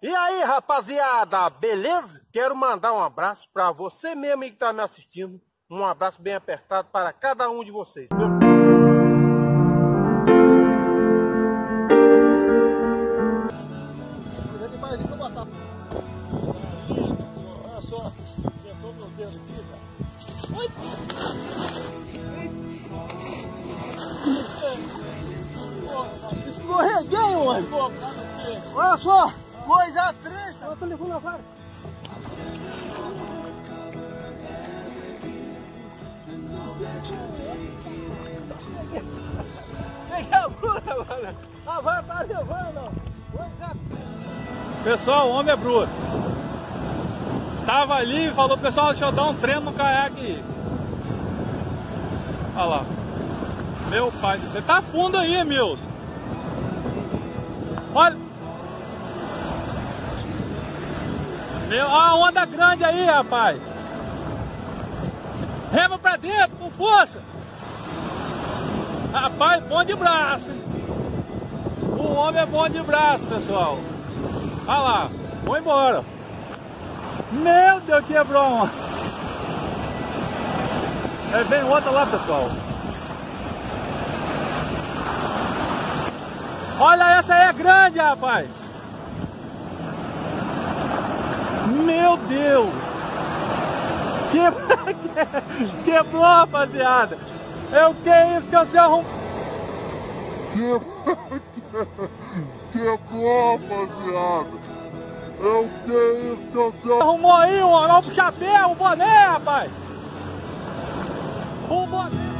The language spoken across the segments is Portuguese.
E aí, rapaziada, beleza? Quero mandar um abraço para você mesmo que está me assistindo. Um abraço bem apertado para cada um de vocês. Escorreguei. Olha só. Coisa triste! Eu tô levando a vara. A tá levando, Pessoal, o homem é bruto. Tava ali e falou, pessoal, deixa eu dar um treino no caiaque. Olha lá. Meu pai, você tá fundo aí, meus. Olha. Meu, ó a onda grande aí, rapaz. Rema pra dentro, com força. Rapaz, bom de braço. O homem é bom de braço, pessoal. Olha lá, vou embora. Meu Deus, quebrou uma. Aí vem outra lá, pessoal. Olha, essa aí é grande, rapaz. Meu Deus! Quebrou, quebrou rapaziada! É o que é isso que você arrumou? Quebrou, rapaziada! É o que é isso que você arrumou aí? Um, um chapéu, um boné, rapaz! Um boné!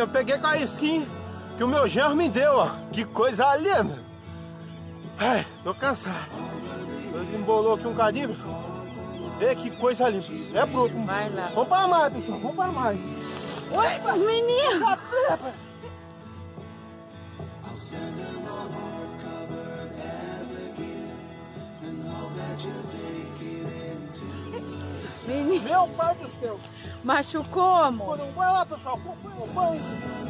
Eu peguei com a skin que o meu genro me deu, ó. Que coisa linda. Ai, tô cansado. Desembolou aqui um cadinho. Vê que coisa linda. É bruto. Vai lá. Vamos para mais, pessoal. Vamos para mais. Oi. Menino. Meu pai do céu. Machucou, amor? Vai lá, pessoal. Põe um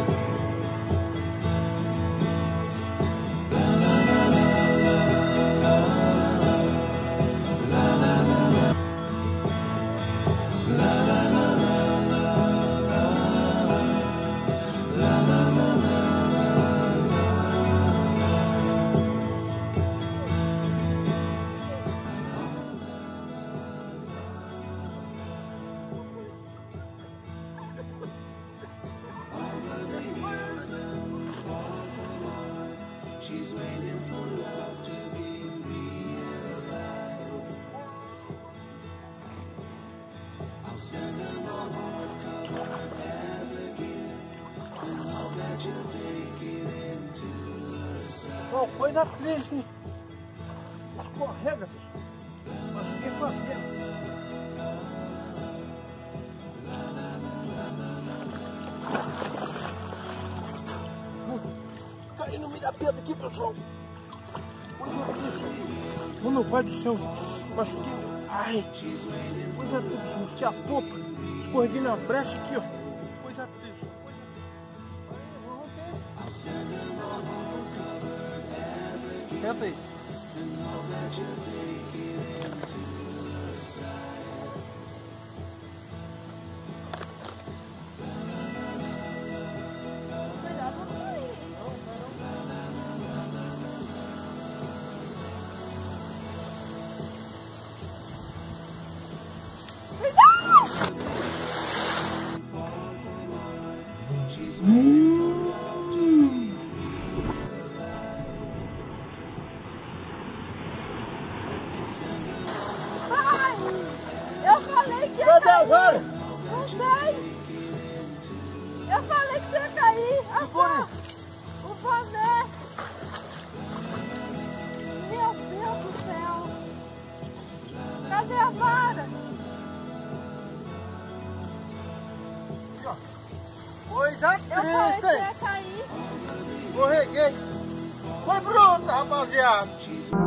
Bom, foi na frente, hein? Escorrega, bicho. Mas o que fazer? Hum, Caí no meio da pedra aqui, pessoal. Mano, vai do céu. Machuquei Ai. Coisa triste. Meti a popa. Escorreguei na brecha aqui, ó. Coisa triste. Senta aí. Cadê a vara? Não sei. Eu falei que você ia cair. Segura. O boné. Meu Deus do céu. Cadê a vara? Coisa Eu falei que você triste. ia cair. Escorreguei. Foi bruta, rapaziada.